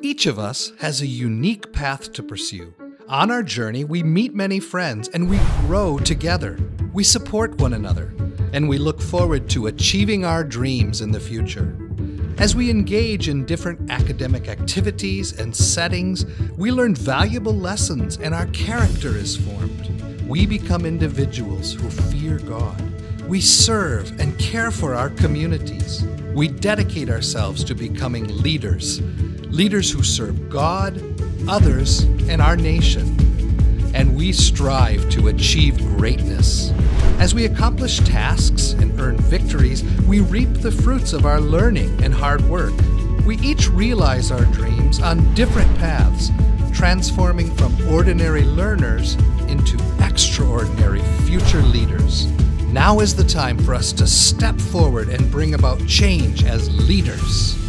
Each of us has a unique path to pursue. On our journey, we meet many friends and we grow together. We support one another and we look forward to achieving our dreams in the future. As we engage in different academic activities and settings, we learn valuable lessons and our character is formed. We become individuals who fear God. We serve and care for our communities. We dedicate ourselves to becoming leaders, leaders who serve God, others, and our nation. And we strive to achieve greatness. As we accomplish tasks and earn victories, we reap the fruits of our learning and hard work. We each realize our dreams on different paths, transforming from ordinary learners into extraordinary future leaders. Now is the time for us to step forward and bring about change as leaders.